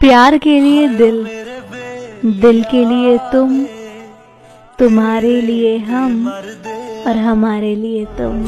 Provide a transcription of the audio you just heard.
प्यार के लिए दिल दिल के लिए तुम, तुम्हारे लिए हम और हमारे लिए तुम।